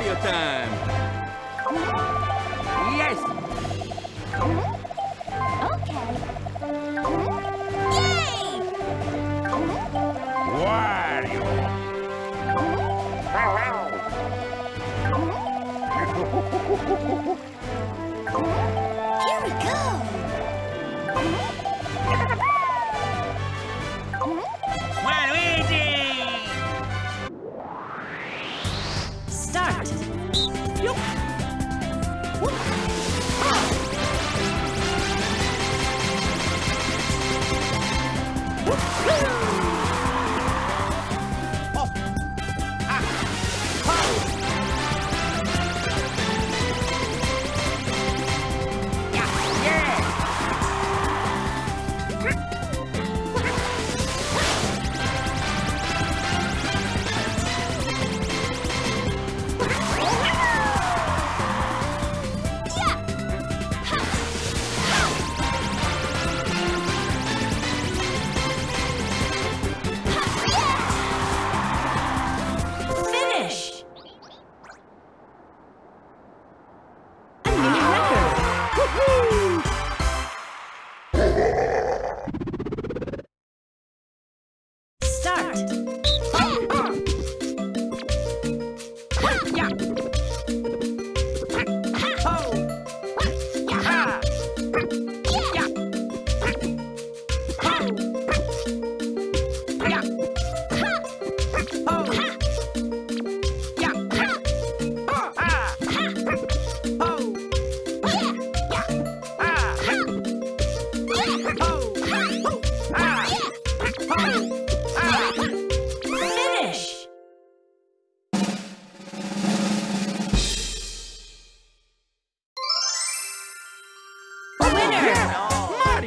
Mario time! Yes! Okay. Yay! Wario! Here Finish.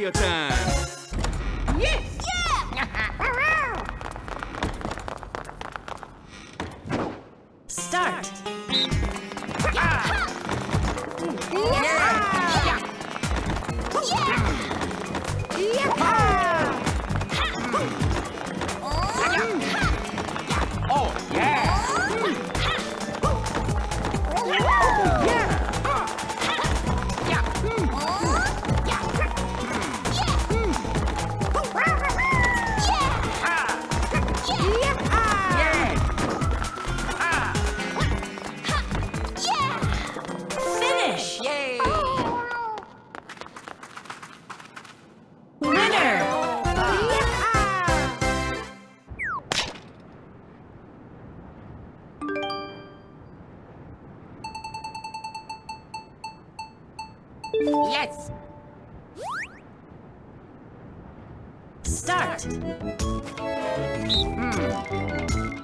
Mario time! Yes! Start. Oh!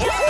Finish.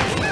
Go!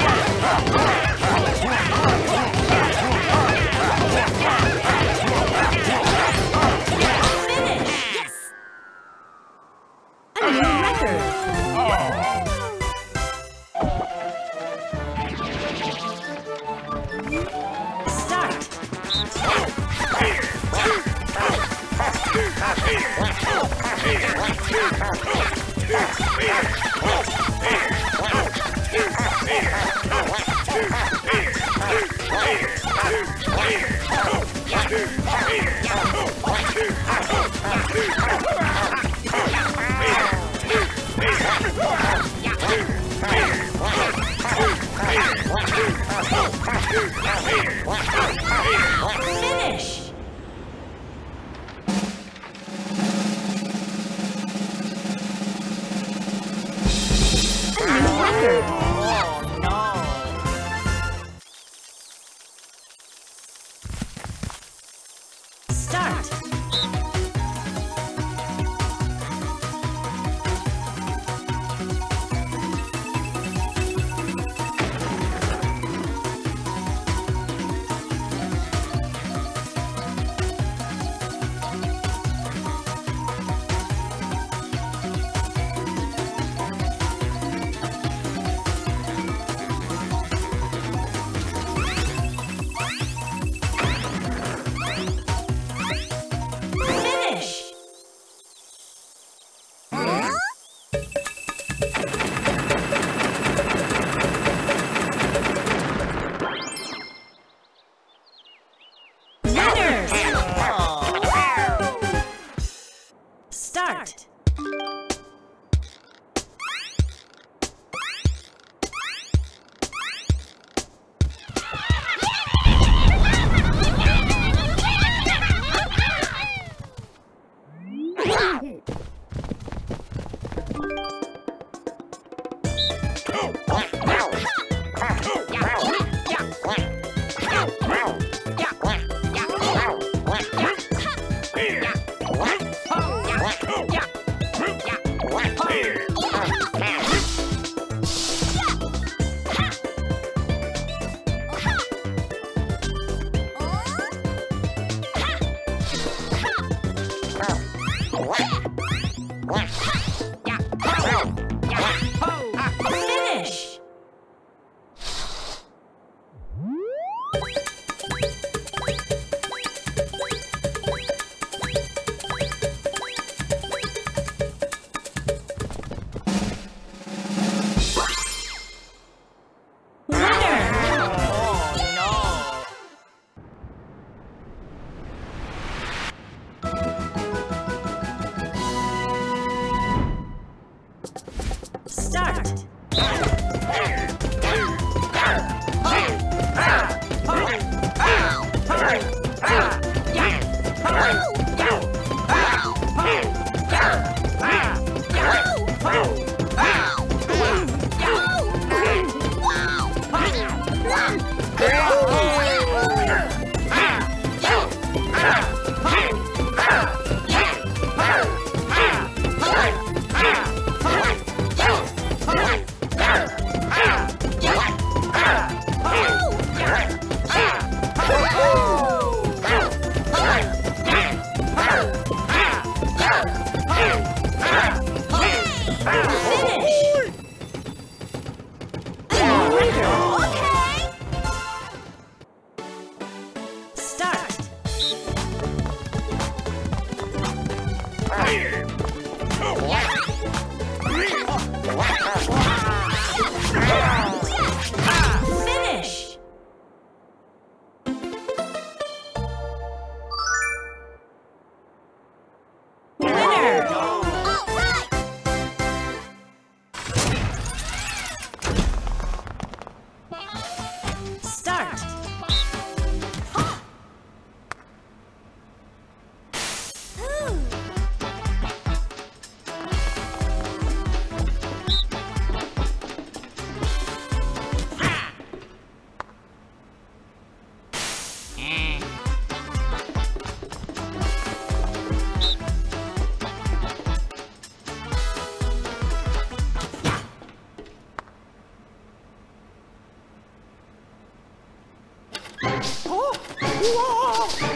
おうわ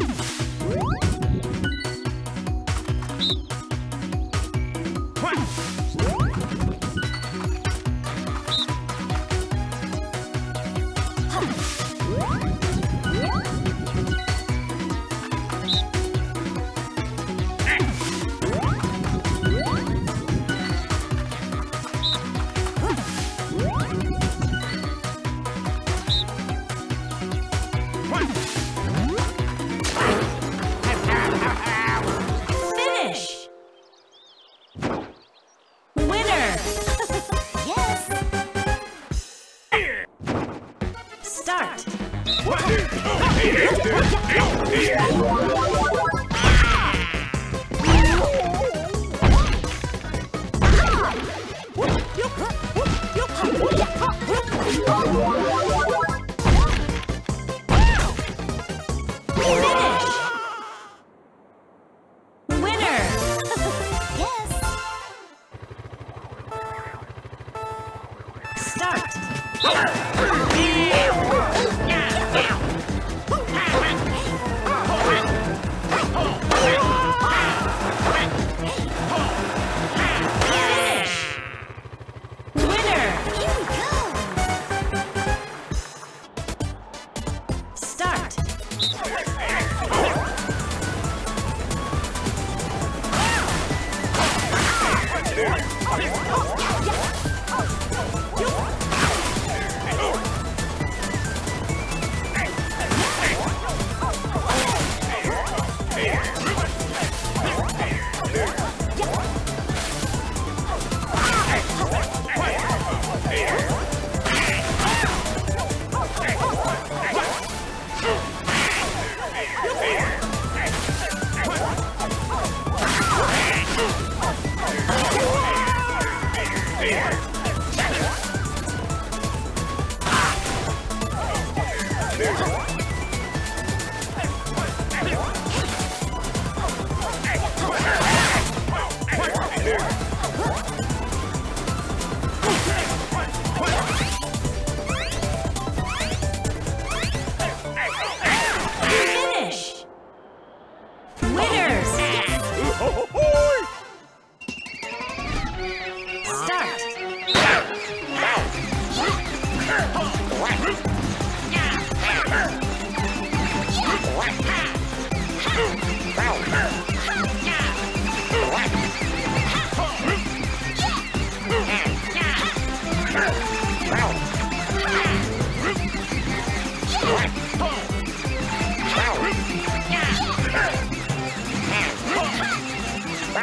Yeah. Come on!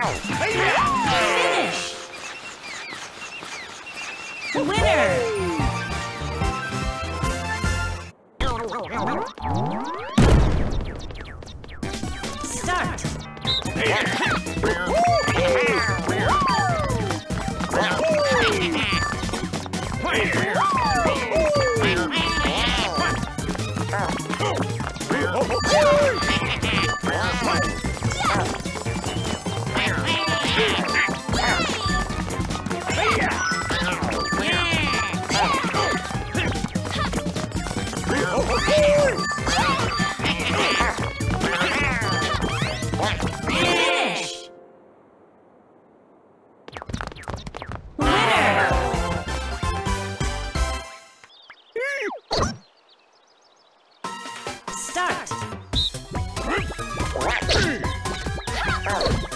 Finish. Finish.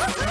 Finish.